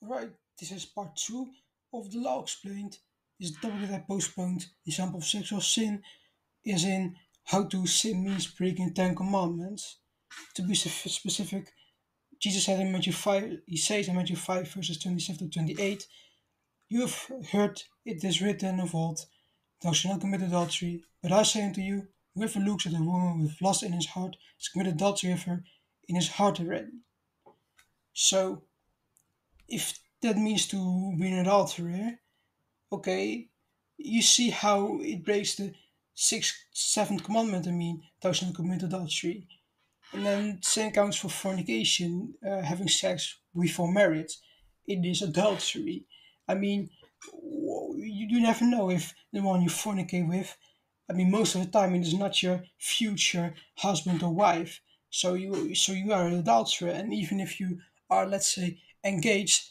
Right, this is part two of the law explained. This topic that I postponed, the example of sexual sin, is in how to sin means breaking Ten Commandments. To be specific, Jesus said in Matthew 5, he says in Matthew 5, verses 27 to 28, You have heard it is written of old, Thou shalt not commit adultery. But I say unto you, whoever looks at a woman with lust in his heart has committed adultery with her in his heart already. So, if that means to be an adulterer, okay, you see how it breaks the sixth, seventh commandment. I mean, thou shalt not commit adultery. And then same counts for fornication, uh, having sex before marriage. It is adultery. I mean, you, you never know if the one you fornicate with, I mean, most of the time it is not your future husband or wife. So you, so you are an adulterer, and even if you are, let's say, engaged,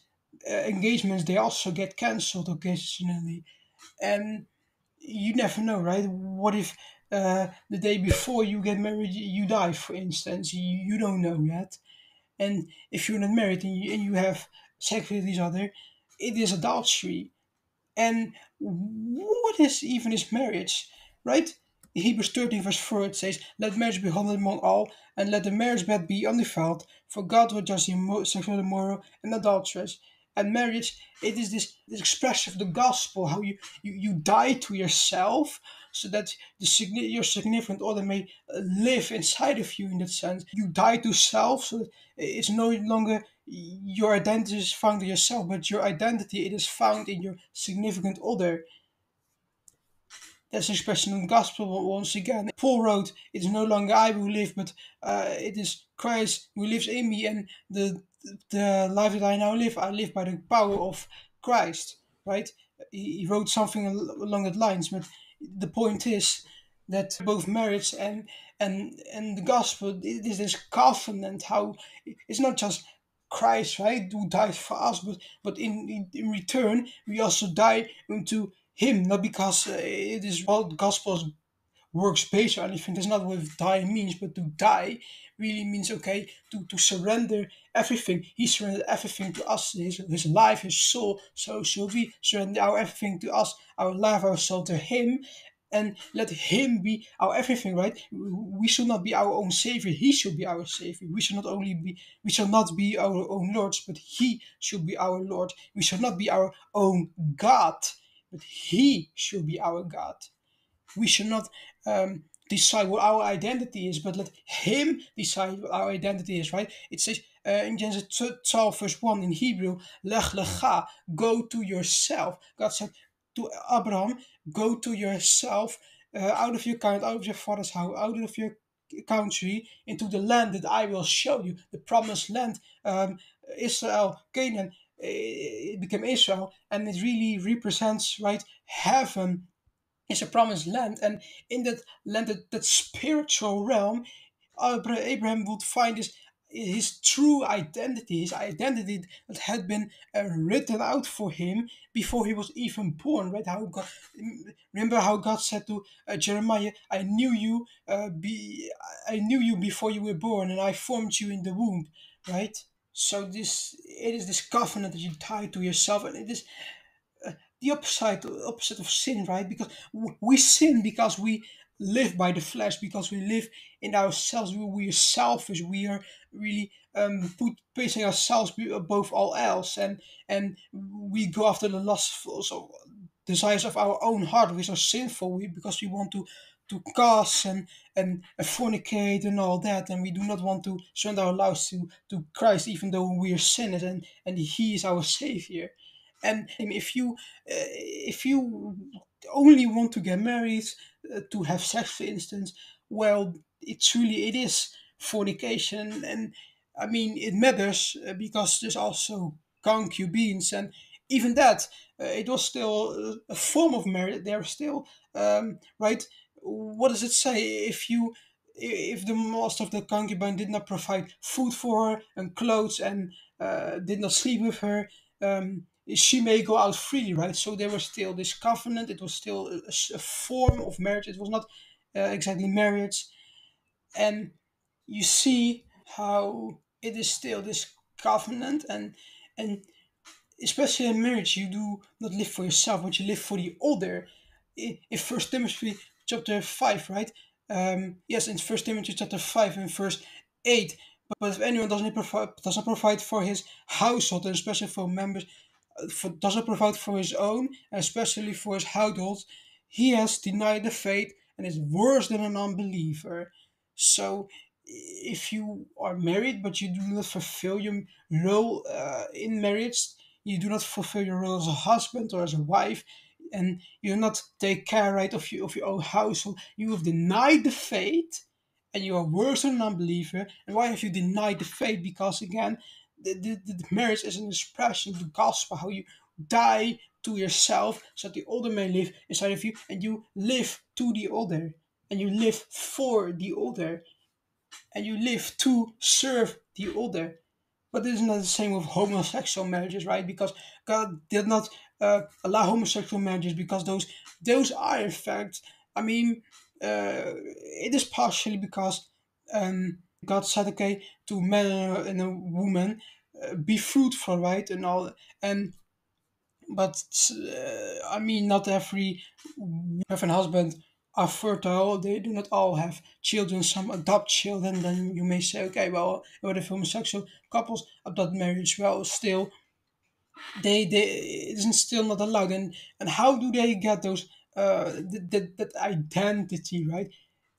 uh, engagements they also get cancelled occasionally, and you never know, right? What if uh, the day before you get married you die, for instance? You, you don't know yet. And if you're not married and you, and you have sex with each other, it is adultery. And what is even is marriage, right? Hebrews 13, verse 4, it says, Let marriage be holy among all, and let the marriage bed be undefiled, for God will judge the sexual immoral and adulteress. And marriage, it is this, this expression of the gospel, how you, you, you die to yourself so that the your significant other may uh, live inside of you in that sense. You die to self, so it's no longer your identity is found in yourself, but your identity it is found in your significant other. That's expression in the gospel once again. Paul wrote, It is no longer I who live, but uh, it is Christ who lives in me, and the the life that I now live, I live by the power of Christ. Right? He, wrote something along that lines, but the point is that both marriage and and and the gospel is this covenant. How it's not just Christ, right, who died for us, but but in in, return we also die unto Him, not because uh, it is well gospel's gospel works based or anything. That's not what die means, but to die really means okay to to surrender everything. He surrendered everything to us, his his life, his soul. So shall we surrender our everything to us, our life, our soul to Him, and let him be our everything right we should not be our own savior he should be our savior we should not only be we shall not be our own lords but he should be our lord we shall not be our own god but he should be our god we should not um, decide what our identity is, but let Him decide what our identity is, right? It says uh, in Genesis 12, verse 1 in Hebrew, Lech lecha, go to yourself. God said to Abraham, go to yourself uh, out of your kind, out of your father's house, out of your country, into the land that I will show you, the promised land, um, Israel, Canaan. It became Israel, and it really represents right heaven is a promised land, and in that land, that, that spiritual realm, Abraham would find his his true identity, his identity that had been uh, written out for him before he was even born. Right? How God, remember how God said to uh, Jeremiah, "I knew you, uh, be I knew you before you were born, and I formed you in the womb." Right? So this it is this covenant that you tie to yourself, and it is the opposite opposite of sin, right? Because we sin because we live by the flesh, because we live in ourselves. We, we are selfish. We are really um, put placing ourselves above all else, and and we go after the lustful so desires of our own heart, which are sinful. We because we want to to cast and, and fornicate and all that, and we do not want to surrender our lives to to Christ, even though we are sinners, and and He is our Savior. And if you uh, if you only want to get married uh, to have sex, for instance, well, it truly it is fornication, and I mean it matters uh, because there's also concubines, and even that uh, it was still a form of marriage. They're still um, right. What does it say if you? If the master of the concubine did not provide food for her and clothes and uh, did not sleep with her, um, she may go out freely, right? So there was still this covenant. It was still a, a form of marriage. It was not uh, exactly marriage, and you see how it is still this covenant, and and especially in marriage, you do not live for yourself, but you live for the other. In First Timothy chapter five, right? Um, yes, in First Timothy chapter five and verse eight. But if anyone doesn't provide doesn't provide for his household, and especially for members, uh, for, doesn't provide for his own, and especially for his household, he has denied the faith and is worse than an unbeliever. So, if you are married but you do not fulfill your role uh, in marriage, you do not fulfill your role as a husband or as a wife, and you not take care right of your of your own household, you have denied the faith, and you are worse than an unbeliever. And why have you denied the faith? Because again, the, the, the marriage is an expression of the gospel, how you die to yourself so that the other may live inside of you, and you live to the other, and you live for the other and you live to serve the other. But is not the same with homosexual marriages, right? Because God did not uh, allow homosexual marriages because those those are in fact, I mean, uh, it is partially because um, God said, okay, to man and a, woman, uh, be fruitful, right, and all, and but uh, I mean, not every wife and husband are fertile. They do not all have children. Some adopt children. Then you may say, okay, well, what if homosexual couples adopt marriage? Well, still, they they isn't still not allowed. And and how do they get those uh that that, that identity right?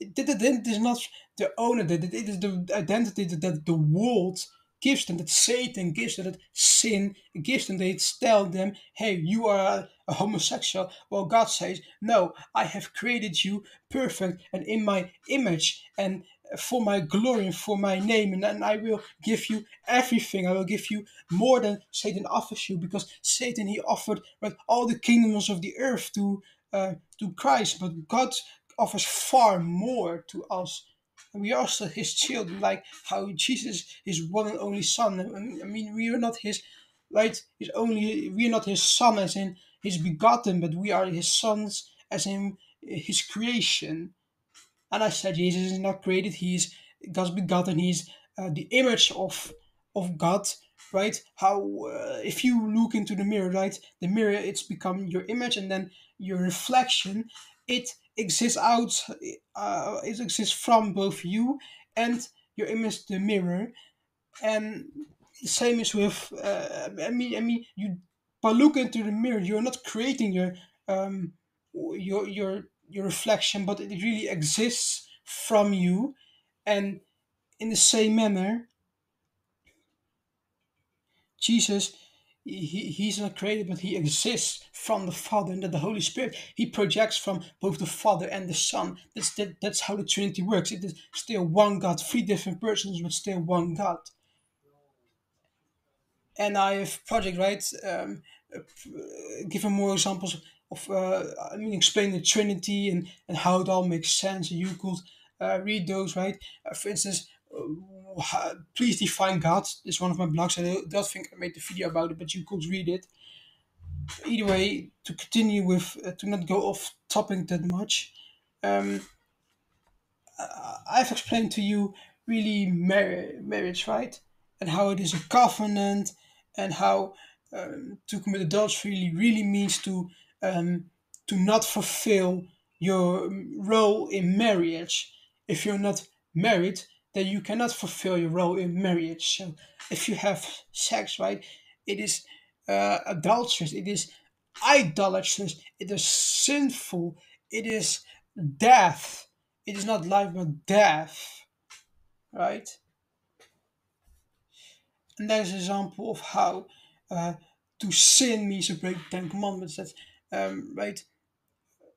That identity is not the owner. That it is the identity that, that the world gives them. That Satan gives them. That sin gives them. They tell them, hey, you are a homosexual. Well, God says, no, I have created you perfect and in my image and for my glory and for my name, and, and I will give you everything. I will give you more than Satan offers you, because Satan he offered right, all the kingdoms of the earth to uh, to Christ, but God offers far more to us. And we are still his children, like how Jesus is one and only son. I mean, we are not his right, his only we are not his son as in his begotten, but we are his sons as in his creation. And I said Jesus is not created; He's God's begotten. He's uh, the image of of God, right? How uh, if you look into the mirror, right? The mirror it's become your image, and then your reflection. It exists out. Uh, it exists from both you and your image, the mirror, and the same is with. Uh, I mean, I mean, you by looking into the mirror, you're not creating your um your your your reflection, but it really exists from you. And in the same manner, Jesus, he, he's not created, but he exists from the Father, and that the Holy Spirit he projects from both the Father and the Son. That's that, that's how the Trinity works. It is still one God, three different persons, but still one God. And I have project right. Um, uh, given more examples of uh, I mean explain the Trinity and and how it all makes sense. And You could uh, read those right. Uh, for instance, please define God is one of my blogs. I don't think I made the video about it, but you could read it. Either way, to continue with uh, to not go off topic that much. Um, I've explained to you really mar- marriage, right? And how it is a covenant, and how um, to commit adultery really, really means to um, to not fulfill your role in marriage. If you're not married, then you cannot fulfill your role in marriage. So if you have sex, right, it is uh, adulterous. It is idolatrous. It is sinful. It is death. It is not life but death, right? And there's an example of how uh, to sin means to break the Ten Commandments. That um, right,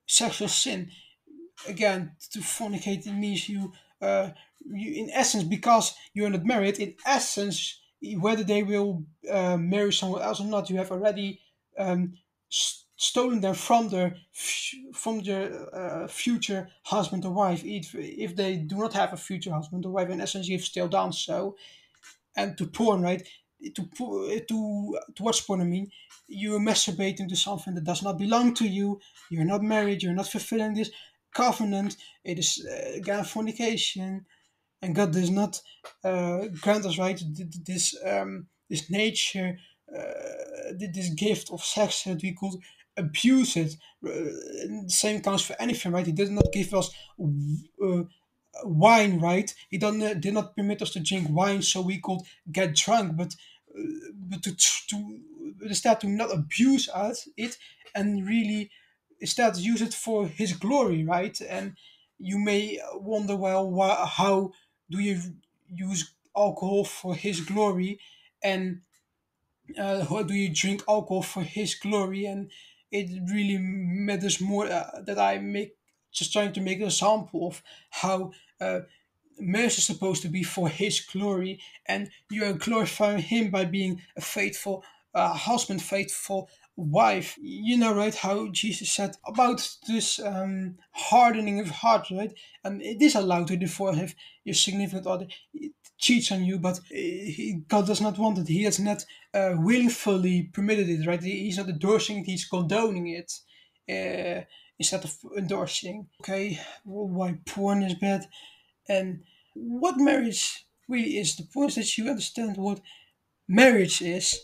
sexual sin again to fornicate means you, uh, you in essence because you're not married. In essence, whether they will uh, marry someone else or not, you have already um, s- stolen them from their f- from their uh, future husband or wife. If if they do not have a future husband or wife, in essence, you've still done so and to porn, right? To to to mean, you're masturbating to something that does not belong to you. You're not married. You're not fulfilling this covenant. It is uh, again fornication, and God does not uh, grant us right th- th- this um, this nature uh, this gift of sex that we could abuse it. Same counts for anything, right? He did not give us wine, right? He done, did not permit us to drink wine so we could get drunk, but to to instead to not abuse us it and really instead use it for His glory, right? And you may wonder, well, why, how do you use alcohol for His glory, and uh, how do you drink alcohol for His glory? And it really matters more uh, that I make just trying to make an example of how uh, marriage is supposed to be for His glory, and you are glorifying Him by being a faithful uh, husband, faithful wife. You know, right? How Jesus said about this um, hardening of heart, right? And it is allowed to divorce if your significant other cheats on you, but uh, he, God does not want it. He has not uh, willfully permitted it, right? He's not endorsing it, he's condoning it uh, instead of endorsing. Okay, why porn is bad. And what marriage really is, the point is that you understand what marriage is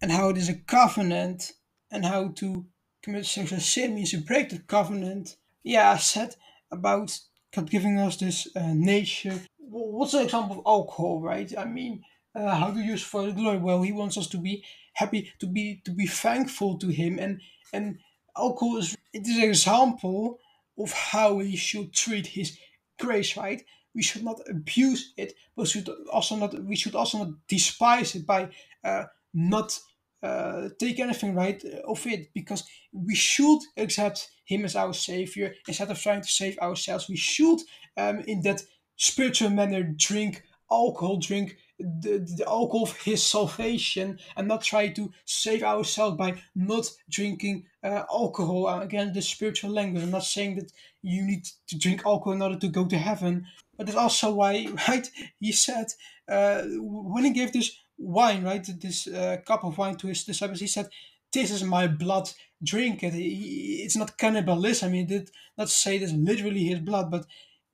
and how it is a covenant and how to commit sexual sin means to break the covenant. Yeah, I said about God giving us this uh, nature. What's an example of alcohol, right? I mean, uh, how to use for the glory? Well, He wants us to be happy, to be to be thankful to Him, and and alcohol is it is an example of how we should treat His grace, right? We should not abuse it, but should also not we should also not despise it by uh, not uh, take anything right of it. Because we should accept him as our savior. Instead of trying to save ourselves we should um, in that spiritual manner drink alcohol drink the, the alcohol his salvation and not try to save ourselves by not drinking uh, alcohol uh, again the spiritual language i'm not saying that you need to drink alcohol in order to go to heaven but that's also why right he said uh, when he gave this wine, right? This uh, cup of wine to his disciples. He said, "This is my blood. Drink it." It's not cannibalism. He did not say this literally his blood, but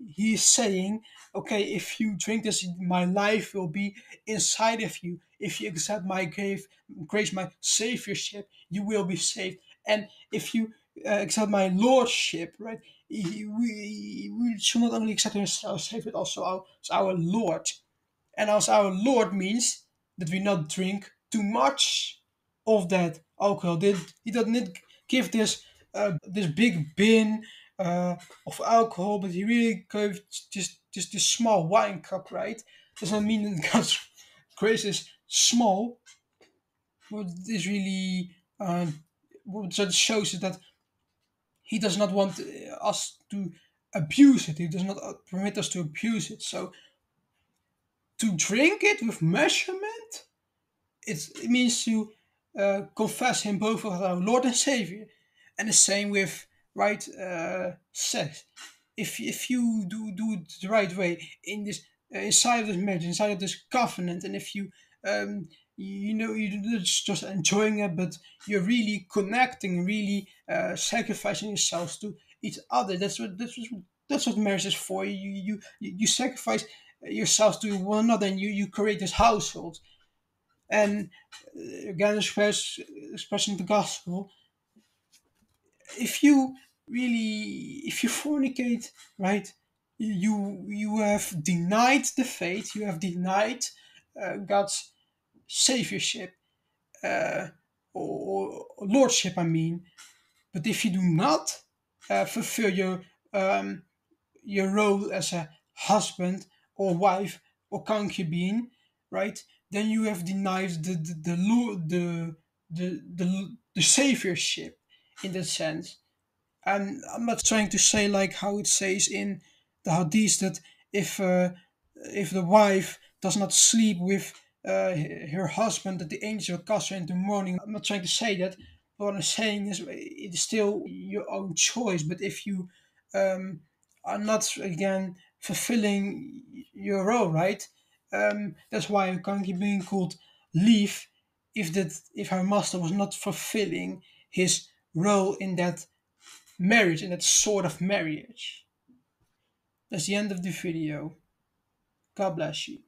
he's saying, "Okay, if you drink this, my life will be inside of you. If you accept my grave, grace, my saviorship, you will be saved. And if you uh, accept my lordship, right?" we, we should not only accept him as our Savior, but also our, as our Lord. And as our Lord means that we not drink too much of that alcohol. Did he doesn't give this uh, this big bin uh, of alcohol, but he really gave just just this small wine cup, right? Does not mean that God's grace is small. What this really uh, what that shows is that He does not want us to abuse it. He does not permit us to abuse it. So to drink it with measurement, it, it means to uh, confess Him both as our Lord and Savior. And the same with right uh, sex. If if you do do it the right way in this uh, inside of this marriage, inside of this covenant, and if you um, you know you're just enjoying it, but you're really connecting, really uh, sacrificing yourselves to each other. That's what that's what that's what marriage is for. You you you sacrifice yourselves to one another, and you you create this household. And uh, again, expressing the gospel, if you really, if you fornicate, right, you you have denied the faith, you have denied uh, God's saviorship uh, or, or, lordship, I mean. But if you do not uh, fulfill your um, your role as a husband or wife or concubine, right? Then you have denied the the the the the, the, the saviorship in that sense. And I'm not trying to say like how it says in the hadith that if uh, if the wife does not sleep with uh, her husband, that the angel will cast her into mourning. I'm not trying to say that. What I'm saying is it is still your own choice. But if you um, are not again fulfilling your role, right? Um, that's why a concubine being called leave if that if her master was not fulfilling his role in that marriage, in that sort of marriage. That's the end of the video. God bless you.